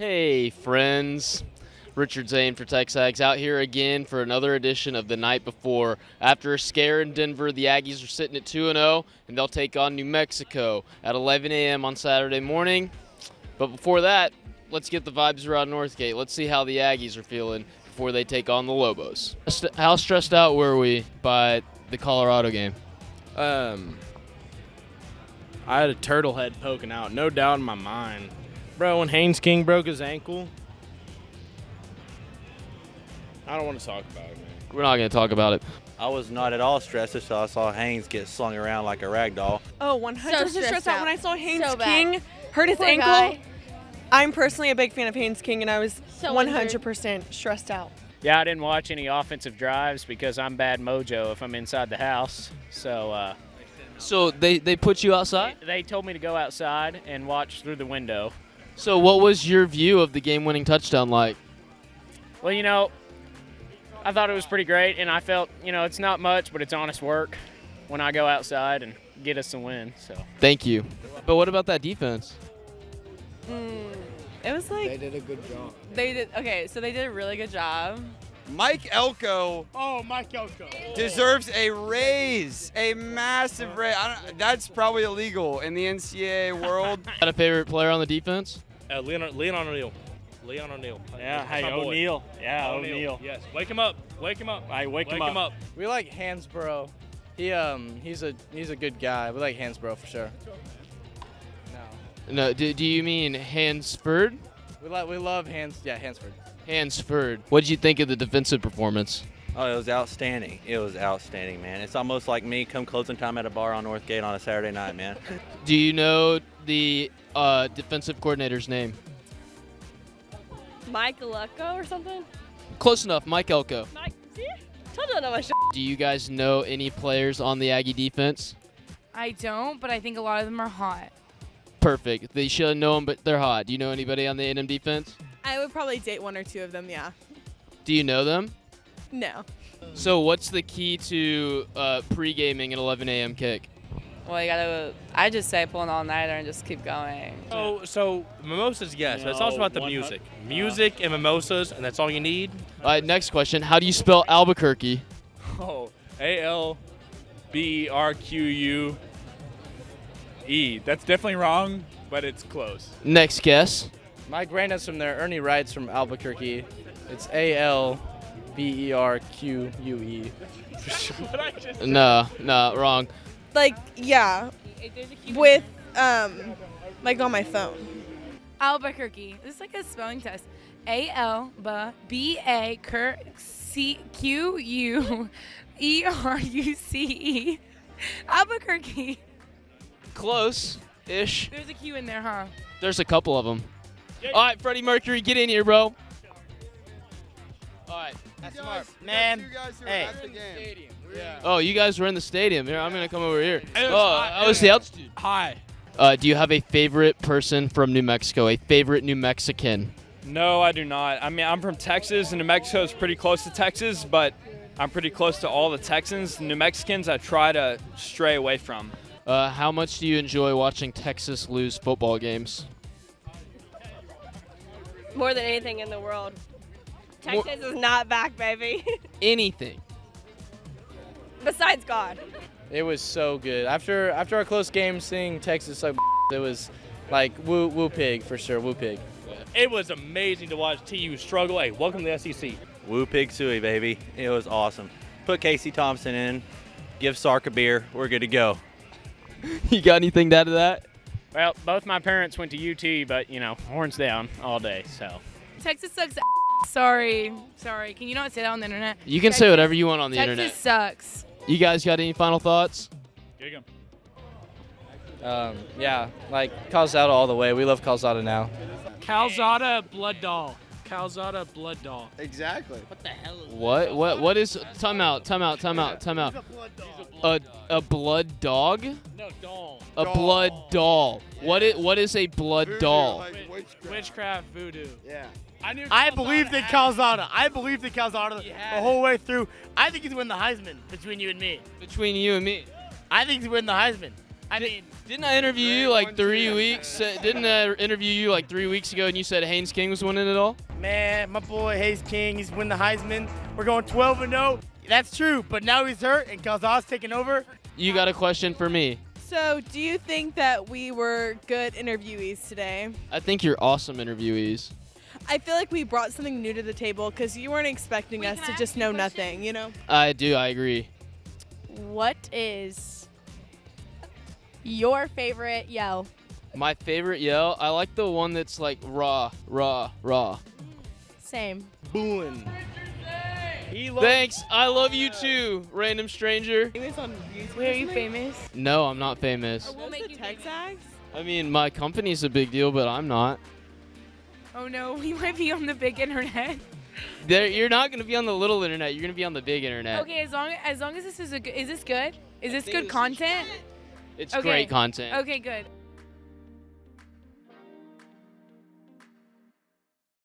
Hey, friends. Richard Zane for Texags out here again for another edition of the night before. After a scare in Denver, the Aggies are sitting at 2 0, and they'll take on New Mexico at 11 a.m. on Saturday morning. But before that, let's get the vibes around Northgate. Let's see how the Aggies are feeling before they take on the Lobos. How stressed out were we by the Colorado game? Um, I had a turtle head poking out, no doubt in my mind. Bro, when Haynes King broke his ankle, I don't want to talk about it, man. We're not going to talk about it. I was not at all stressed until I saw Haynes get slung around like a rag doll. Oh, 100% stressed stressed out. out. when I saw Haynes So bad. King hurt his Poor ankle. guy. I'm personally a big fan of Haynes King, and I was So 100% stressed out. Yeah, I didn't watch any offensive drives because I'm bad mojo if I'm inside the house. So uh, So they, they put you outside? they told me to go outside and watch through the window. So what was your view of the game-winning touchdown like? Well, you know, I thought it was pretty great, and I felt, you know, it's not much, but it's honest work when I go outside and get us a win. So Thank you. But what about that defense? Mm, it was like They did a good job. they did. Okay, so they did a really good job. Mike Elko Oh, Mike Elko. deserves a raise, a massive raise. I don't, that's probably illegal in the NCAA world. Got a favorite player on the defense? Uh, Leon, Leon O'Neal. Leon O'Neal. yeah, That's my boy. Yeah, O'Neal. Yes. Wake him up. Wake him up. I wake, Wake him up. We like Hansborough. He um he's a he's a good guy. We like Hansborough for sure. No. No, do, do you mean Hansford? We like we love Hans yeah, Hansford. Hansford. What did you think of the defensive performance? Oh, it was outstanding. It was outstanding, man. It's almost like me come closing time at a bar on Northgate on a Saturday night, man. Do you know the uh, defensive coordinator's name? Mike Lucko or something? Close enough, Mike Elko. Mike, see? Told you I know my shit. Do you guys know any players on the Aggie defense? I don't, but I think a lot of them are hot. Perfect. They should know them, but they're hot. Do you know anybody on the A&M defense? I would probably date one or two of them. Yeah. Do you know them? No. So what's the key to uh, pre-gaming at 11 a.m. kick? Well, you gotta. I just say pull an all nighter and just keep going. So, so mimosas, yes, but it's also about the music. hu- Music and mimosas, and that's all you need. All right, next question. How do you spell Albuquerque? Oh, A L B E R Q U E. That's definitely wrong, but it's close. Next guess. My granddad's from there. Ernie Wright's from Albuquerque. It's A L B E R Q U E. No, no, wrong. Like yeah, with um, like on my phone. Albuquerque. This is like a spelling test. A L B A Q C Q U E R U C E. Albuquerque. Close-ish. There's a Q in there, huh? There's a couple of them. All right, Freddie Mercury, get in here, bro. All right. That's smart. man. hey. Oh, you guys were in the stadium. Here, I'm gonna come over here. Oh, how was the altitude? Hi. Uh, do you have a favorite person from New Mexico? A favorite New Mexican? No, I do not. I mean, I'm from Texas, and New Mexico is pretty close to Texas, but I'm pretty close to all the Texans. New Mexicans, I try to stray away from. Uh, how much do you enjoy watching Texas lose football games? More than anything in the world. More- Texas is not back, baby. Anything. Besides God. It was so good. After after our close game, seeing Texas like it was like woo woo pig for sure. Woo pig. It was amazing to watch TU struggle. Hey, welcome to the SEC. Woo Pig Sooie, baby. It was awesome. Put Casey Thompson in. Give Sark a beer. We're good to go. you got anything to add to that? Well, both my parents went to UT, but you know, horns down all day. So Texas sucks. Sorry. Sorry. Can you not say that on the internet? You can say whatever you want on the Texas internet. Texas sucks. You guys got any final thoughts? Um, yeah, like Calzada all the way. We love Calzada now. Calzada blood doll. Calzada blood doll. Exactly. What? The hell is What? what What is? Time out. Time out. Time out. Time out. A a blood dog? No, doll. A blood doll. What is what is a blood doll? Witchcraft voodoo. Yeah. I knew. I believed in Calzada. I believed in Calzada the whole way through. I think he's win the Heisman between you and me. Between you and me. I think he's win the Heisman. I mean, Didn't I interview you like three weeks? Uh, didn't I interview you like three weeks ago and you said Haynes King was winning it all? Man, my boy Haynes King, he's win the Heisman. We're going 12 and 0. That's true, but now he's hurt and Calzada's taking over. You got a question for me. So, do you think that we were good interviewees today? I think you're awesome interviewees. I feel like we brought something new to the table because you weren't expecting us to just know nothing, you know? I do. I agree. What is your favorite yell? My favorite yell, I like the one that's like raw, raw, raw. Same. Booing. Thanks. I love you too, random stranger. Famous on Wait, are you famous? No, I'm not famous. Oh, we'll make you Texags? I mean, my company's a big deal, but I'm not. Oh no, we might be on the big internet. There, you're not gonna be on the little internet. You're gonna be on the big internet. Okay, as long as long as this is a good, is this good? Is this good content? It's Okay. great content. Okay, good.